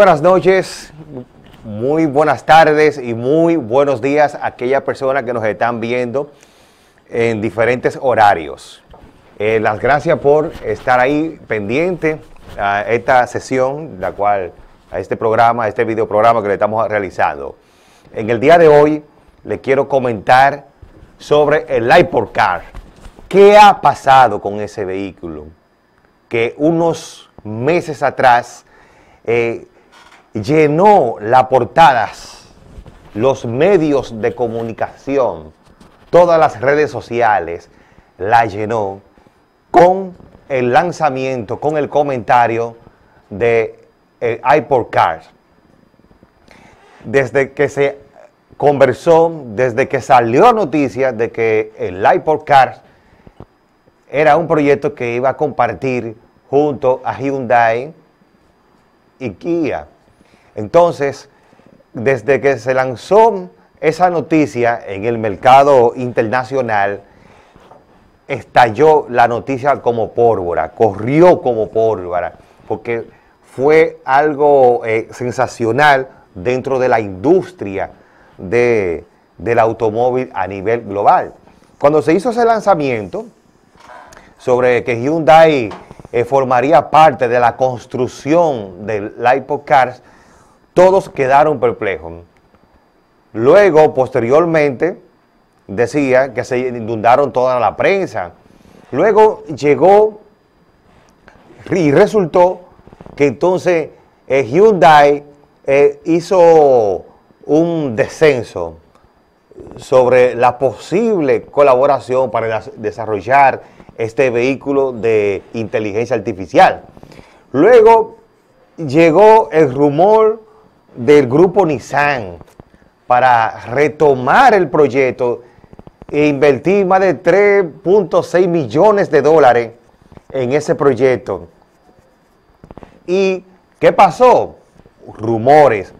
buenas noches, muy buenas tardes y muy buenos días a aquellas personas que nos están viendo en diferentes horarios. Eh, las gracias por estar ahí pendiente a esta sesión, la cual, a este programa, a este video programa que le estamos realizando. En el día de hoy le quiero comentar sobre el Lightport Car. ¿Qué ha pasado con ese vehículo? Que unos meses atrás eh, llenó las portadas, los medios de comunicación, todas las redes sociales, la llenó con el lanzamiento, con el comentario de el iPod Cars. Desde que se conversó, desde que salió noticia de que el iPod Cars era un proyecto que iba a compartir junto a Hyundai y Kia. Entonces, desde que se lanzó esa noticia en el mercado internacional, estalló la noticia como pólvora, corrió como pólvora, porque fue algo eh, sensacional dentro de la industria de, del automóvil a nivel global. Cuando se hizo ese lanzamiento sobre que Hyundai eh, formaría parte de la construcción del Cars, todos quedaron perplejos. Luego, posteriormente, decía que se inundaron toda la prensa. Luego llegó y resultó que entonces eh, Hyundai eh, hizo un descenso sobre la posible colaboración para desarrollar este vehículo de inteligencia artificial. Luego llegó el rumor del grupo Nissan para retomar el proyecto e invertir más de 3.6 millones de dólares en ese proyecto. ¿Y qué pasó? Rumores.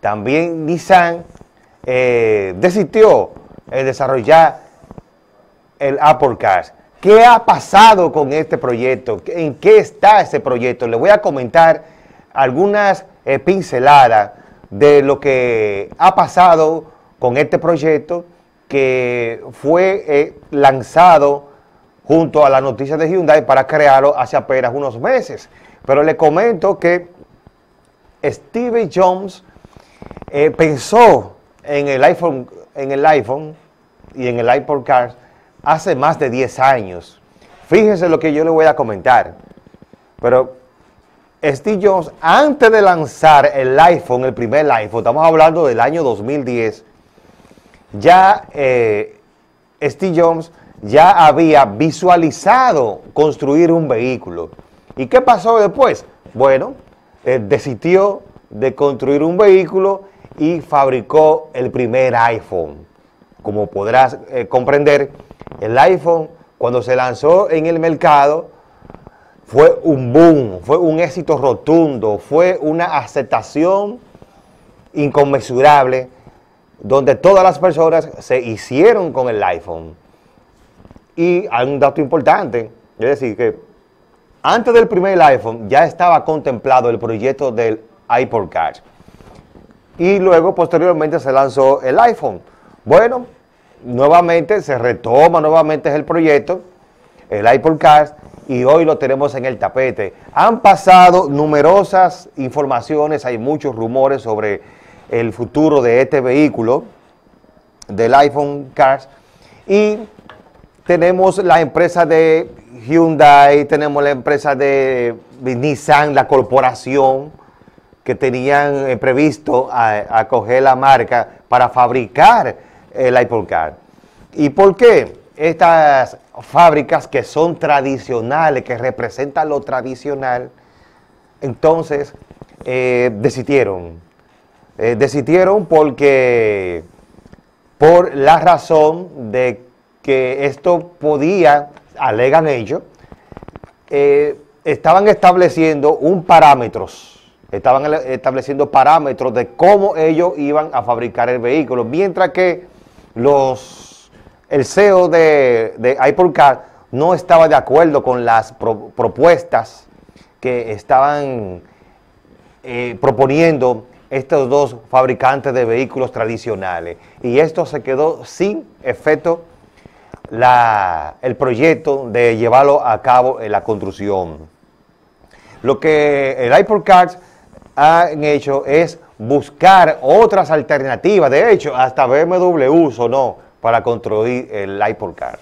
También Nissan eh, desistió desarrollar el Apple Cars. ¿Qué ha pasado con este proyecto? ¿En qué está ese proyecto? Le voy a comentar algunas eh, pinceladas de lo que ha pasado con este proyecto que fue eh, lanzado junto a la noticia de Hyundai para crearlo hace apenas unos meses. Pero le comento que Steve Jobs eh, pensó en el iPhone, en el iPhone y en el iPod hace más de 10 años. Fíjense lo que yo le voy a comentar. Pero Steve Jobs, antes de lanzar el iPhone, el primer iPhone, estamos hablando del año 2010, ya eh, Steve Jobs ya había visualizado construir un vehículo. ¿Y qué pasó después? Bueno, eh, decidió de construir un vehículo y fabricó el primer iPhone. Como podrás eh, comprender, el iPhone cuando se lanzó en el mercado fue un boom, fue un éxito rotundo, fue una aceptación inconmensurable donde todas las personas se hicieron con el iPhone. Y hay un dato importante, es decir, que antes del primer iPhone ya estaba contemplado el proyecto del iPod Cash. Y luego, posteriormente, se lanzó el iPhone. Bueno, nuevamente se retoma nuevamente el proyecto, el iPod Cash, y hoy lo tenemos en el tapete. Han pasado numerosas informaciones, hay muchos rumores sobre el futuro de este vehículo, del iPhone Cars, y tenemos la empresa de Hyundai, tenemos la empresa de Nissan, la corporación, que tenían eh, previsto acoger la marca para fabricar el iPhone Car. ¿Y por qué? Estas fábricas que son tradicionales, que representan lo tradicional, entonces eh, decidieron eh, desistieron porque, por la razón de que esto podía, alegan ellos, eh, estaban estableciendo un parámetros, estaban estableciendo parámetros de cómo ellos iban a fabricar el vehículo, mientras que los, el CEO de, de Car no estaba de acuerdo con las propuestas que estaban eh, proponiendo estos dos fabricantes de vehículos tradicionales. Y esto se quedó sin efecto el proyecto de llevarlo a cabo en la construcción. Lo que el Hypercars han hecho es buscar otras alternativas. De hecho, hasta BMW sonó para construir el Hypercar.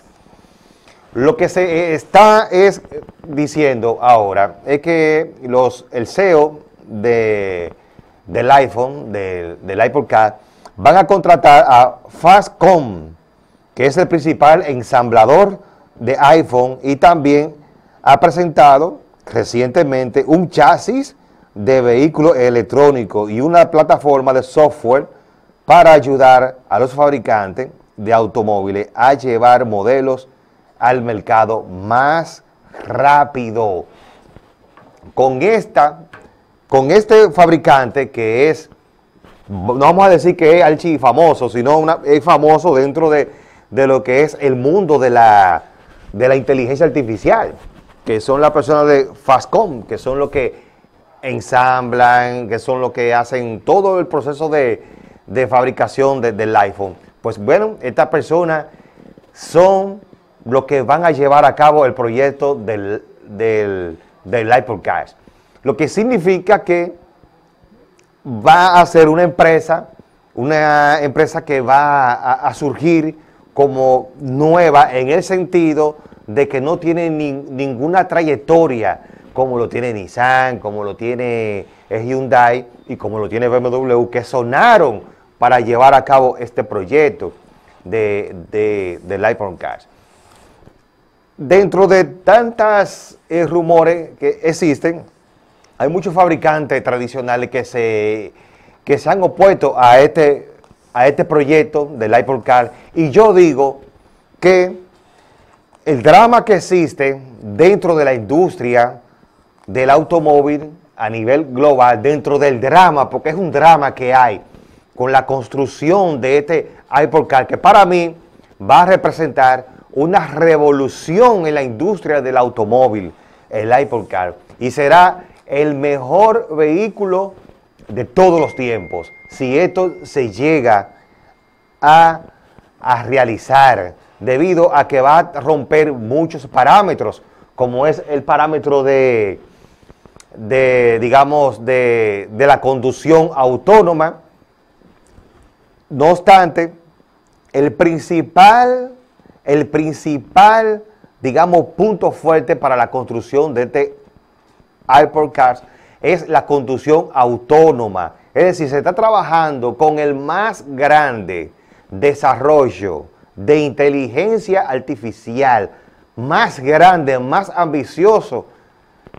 Lo que se está es diciendo ahora es que los, el CEO de, del iPhone, del, del Hypercar, van a contratar a Fastcom, que es el principal ensamblador de iPhone y también ha presentado recientemente un chasis de vehículo electrónico y una plataforma de software para ayudar a los fabricantes de automóviles a llevar modelos al mercado más rápido. Con esta, con este fabricante que es, no vamos a decir que es archi famoso, sino una, es famoso dentro de de lo que es el mundo de la, de la inteligencia artificial, que son las personas de Fastcom, que son los que ensamblan, que son los que hacen todo el proceso de, fabricación del iPhone. Pues bueno, estas personas son los que van a llevar a cabo el proyecto del, del, del iPod Lo que significa que va a ser una empresa, una empresa que va a surgir como nueva en el sentido de que no tiene ninguna trayectoria como lo tiene Nissan, como lo tiene Hyundai y como lo tiene BMW, que sonaron para llevar a cabo este proyecto de, de, del iPhone Cars. Dentro de tantos eh, rumores que existen, hay muchos fabricantes tradicionales que se, que se han opuesto a este a este proyecto del iPod Car y yo digo que el drama que existe dentro de la industria del automóvil a nivel global, dentro del drama, porque es un drama que hay con la construcción de este iPod Car, que para mí va a representar una revolución en la industria del automóvil, el iPod Car, y será el mejor vehículo de todos los tiempos. Si esto se llega a, realizar, debido a que va a romper muchos parámetros, como es el parámetro de, digamos, de la conducción autónoma. No obstante, el principal, el principal, digamos, punto fuerte para la construcción de este Hypercars es la conducción autónoma. Es decir, se está trabajando con el más grande desarrollo de inteligencia artificial más grande, más ambicioso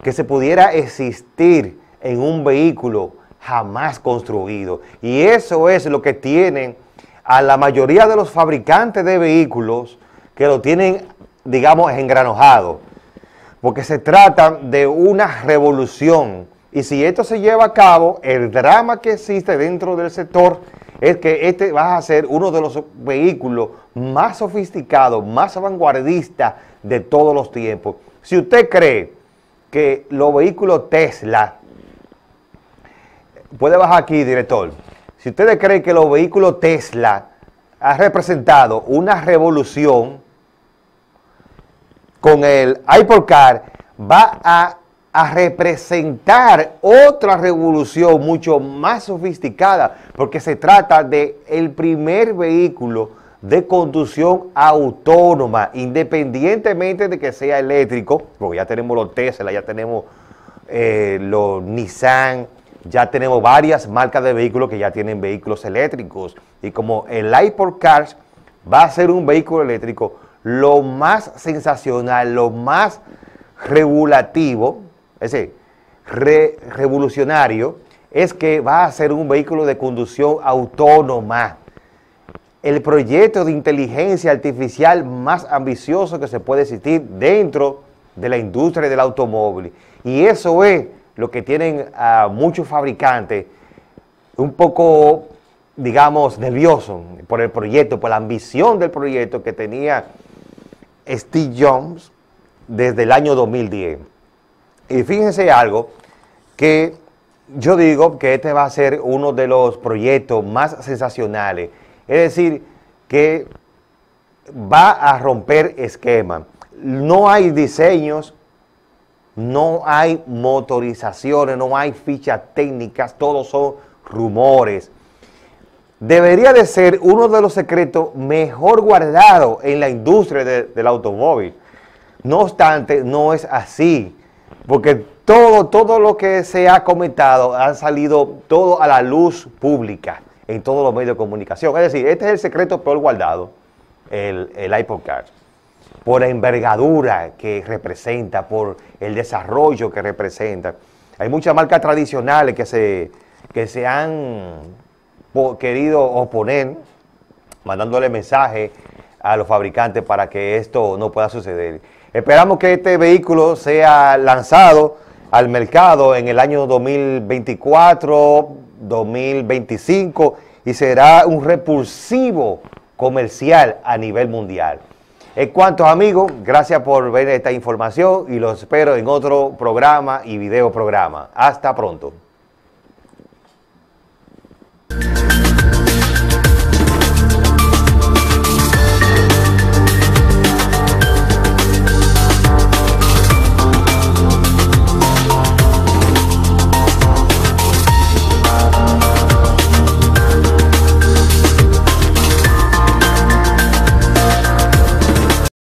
que se pudiera existir en un vehículo jamás construido. Y eso es lo que tienen a la mayoría de los fabricantes de vehículos que lo tienen, digamos, engranojado. Porque se trata de una revolución y si esto se lleva a cabo, el drama que existe dentro del sector es que este va a ser uno de los vehículos más sofisticados, más vanguardistas de todos los tiempos. Si usted cree que los vehículos Tesla, puede bajar aquí, director, si ustedes creen que los vehículos Tesla han representado una revolución con el Hypercar, va a representar otra revolución mucho más sofisticada, porque se trata de el primer vehículo de conducción autónoma, independientemente de que sea eléctrico, porque ya tenemos los Tesla, ya tenemos eh, los Nissan, ya tenemos varias marcas de vehículos que ya tienen vehículos eléctricos, y como el iPod Cars va a ser un vehículo eléctrico, lo más sensacional, lo más regulativo, ese revolucionario, es que va a ser un vehículo de conducción autónoma. El proyecto de inteligencia artificial más ambicioso que se puede existir dentro de la industria del automóvil. Y eso es lo que tienen a muchos fabricantes un poco, digamos, nerviosos por el proyecto, por la ambición del proyecto que tenía Steve Jobs desde el año 2010. Y fíjense algo, que yo digo que este va a ser uno de los proyectos más sensacionales. Es decir, que va a romper esquema. No hay diseños, no hay motorizaciones, no hay fichas técnicas, todos son rumores. Debería de ser uno de los secretos mejor guardados en la industria del automóvil. No obstante, no es así, porque todo, todo lo que se ha comentado ha salido todo a la luz pública en todos los medios de comunicación. Es decir, este es el secreto peor guardado, el, el por la envergadura que representa, por el desarrollo que representa. Hay muchas marcas tradicionales que se, que se han querido oponer, mandándole mensaje a los fabricantes para que esto no pueda suceder. Esperamos que este vehículo sea lanzado al mercado en el año 2024, 2025 y será un repulsivo comercial a nivel mundial. En cuanto amigos, gracias por ver esta información y los espero en otro programa y video programa. Hasta pronto.